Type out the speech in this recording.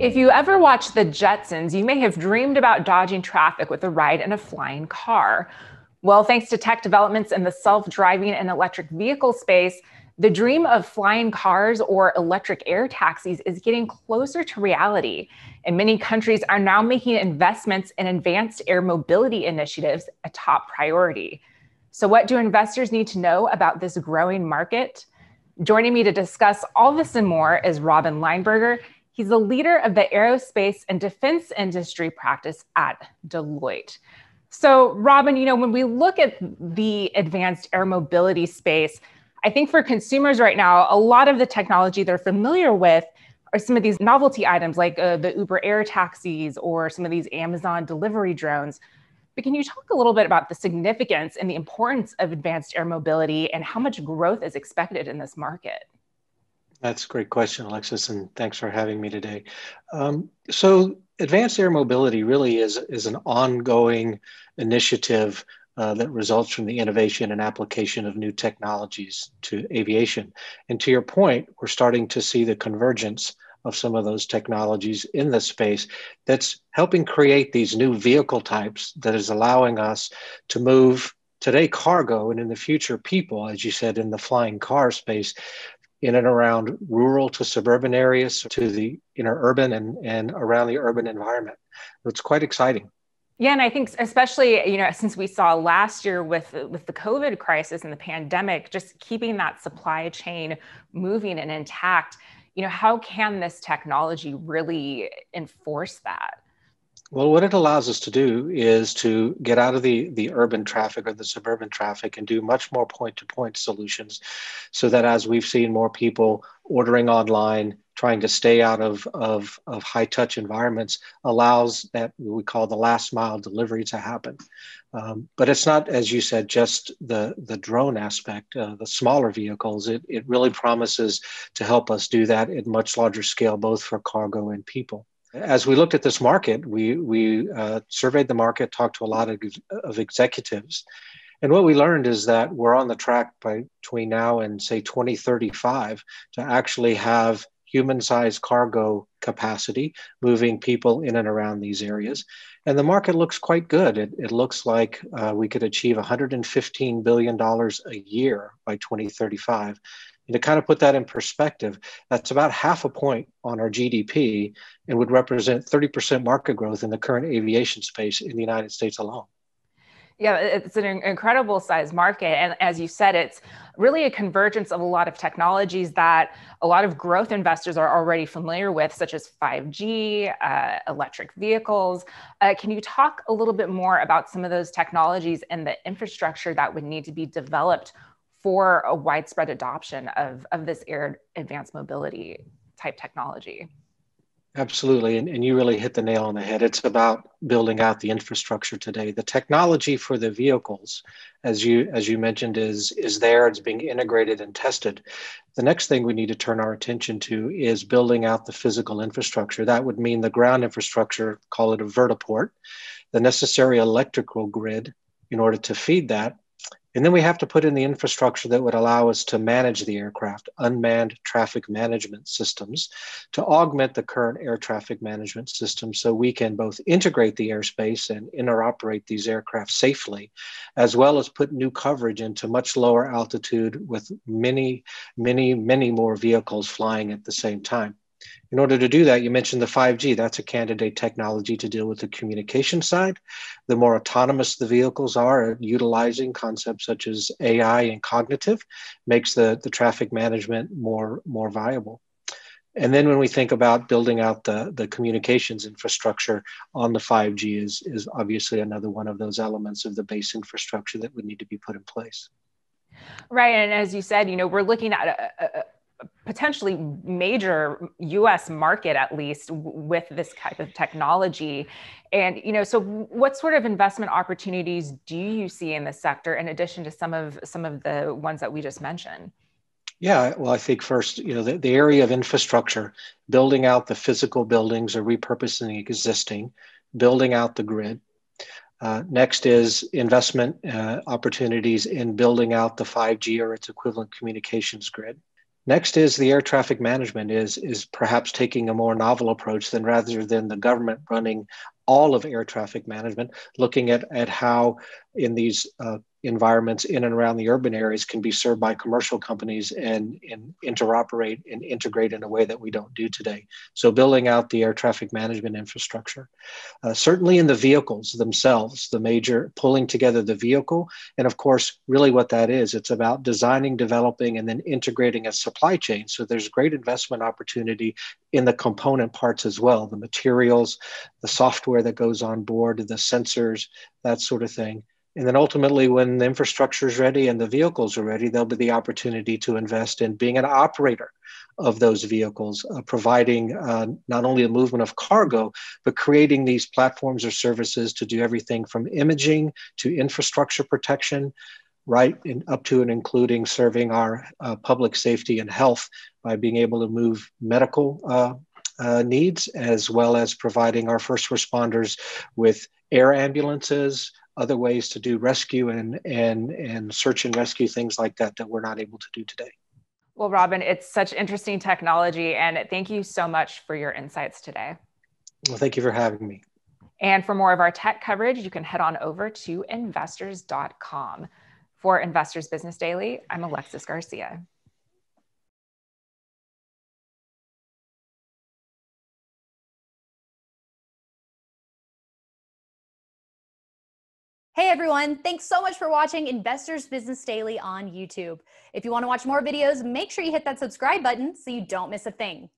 If you ever watched The Jetsons, you may have dreamed about dodging traffic with a ride in a flying car. Well, thanks to tech developments in the self driving and electric vehicle space, the dream of flying cars or electric air taxis is getting closer to reality. And many countries are now making investments in advanced air mobility initiatives a top priority. So, what do investors need to know about this growing market? Joining me to discuss all this and more is Robin Lineberger. He's the leader of the aerospace and defense industry practice at Deloitte. So, Robin, you know, when we look at the advanced air mobility space, I think for consumers right now, a lot of the technology they're familiar with are some of these novelty items like uh, the Uber air taxis or some of these Amazon delivery drones. But can you talk a little bit about the significance and the importance of advanced air mobility and how much growth is expected in this market? That's a great question, Alexis, and thanks for having me today. Um, so, advanced air mobility really is, is an ongoing initiative uh, that results from the innovation and application of new technologies to aviation. And to your point, we're starting to see the convergence of some of those technologies in this space that's helping create these new vehicle types that is allowing us to move today cargo and in the future people, as you said, in the flying car space in and around rural to suburban areas to the inner urban and, and around the urban environment. It's quite exciting. Yeah, and I think especially you know since we saw last year with with the COVID crisis and the pandemic, just keeping that supply chain moving and intact. You know, how can this technology really enforce that? Well, what it allows us to do is to get out of the, the urban traffic or the suburban traffic and do much more point to point solutions so that as we've seen more people ordering online, trying to stay out of, of, of high touch environments, allows that we call the last mile delivery to happen. Um, but it's not, as you said, just the, the drone aspect, uh, the smaller vehicles. It, it really promises to help us do that at much larger scale, both for cargo and people as we looked at this market, we, we uh, surveyed the market, talked to a lot of, of executives. And what we learned is that we're on the track by between now and say 2035 to actually have human sized cargo capacity moving people in and around these areas. And the market looks quite good. It, it looks like uh, we could achieve $115 billion a year by 2035. And to kind of put that in perspective, that's about half a point on our GDP and would represent 30% market growth in the current aviation space in the United States alone. Yeah, it's an incredible size market. And as you said, it's really a convergence of a lot of technologies that a lot of growth investors are already familiar with, such as 5G, uh, electric vehicles. Uh, can you talk a little bit more about some of those technologies and the infrastructure that would need to be developed for a widespread adoption of, of this air advanced mobility type technology. Absolutely. And, and you really hit the nail on the head. It's about building out the infrastructure today. The technology for the vehicles, as you as you mentioned, is is there, it's being integrated and tested. The next thing we need to turn our attention to is building out the physical infrastructure. That would mean the ground infrastructure, call it a vertiport, the necessary electrical grid in order to feed that, and then we have to put in the infrastructure that would allow us to manage the aircraft, unmanned traffic management systems, to augment the current air traffic management system so we can both integrate the airspace and interoperate these aircraft safely, as well as put new coverage into much lower altitude with many, many, many more vehicles flying at the same time. In order to do that, you mentioned the 5G. That's a candidate technology to deal with the communication side. The more autonomous the vehicles are, utilizing concepts such as AI and cognitive makes the, the traffic management more, more viable. And then when we think about building out the, the communications infrastructure on the 5G is, is obviously another one of those elements of the base infrastructure that would need to be put in place. Right. And as you said, you know, we're looking at a, a potentially major US market at least with this type of technology. And you know so what sort of investment opportunities do you see in this sector in addition to some of some of the ones that we just mentioned? Yeah well i think first you know the, the area of infrastructure building out the physical buildings or repurposing existing building out the grid. Uh, next is investment uh, opportunities in building out the 5G or its equivalent communications grid. Next is the air traffic management is, is perhaps taking a more novel approach than rather than the government running all of air traffic management, looking at, at how in these uh, environments in and around the urban areas can be served by commercial companies and, and interoperate and integrate in a way that we don't do today. So building out the air traffic management infrastructure. Uh, certainly in the vehicles themselves, the major pulling together the vehicle. And of course, really what that is, it's about designing, developing, and then integrating a supply chain. So there's great investment opportunity in the component parts as well, the materials, the software that goes on board, the sensors, that sort of thing. And then ultimately, when the infrastructure is ready and the vehicles are ready, there'll be the opportunity to invest in being an operator of those vehicles, uh, providing uh, not only the movement of cargo, but creating these platforms or services to do everything from imaging to infrastructure protection, right, and up to and including serving our uh, public safety and health by being able to move medical uh, uh, needs, as well as providing our first responders with air ambulances, other ways to do rescue and and and search and rescue things like that that we're not able to do today. Well, Robin, it's such interesting technology, and thank you so much for your insights today. Well, thank you for having me. And for more of our tech coverage, you can head on over to investors.com. For Investors Business Daily, I'm Alexis Garcia. Hey everyone, thanks so much for watching Investors Business Daily on YouTube. If you want to watch more videos, make sure you hit that subscribe button so you don't miss a thing.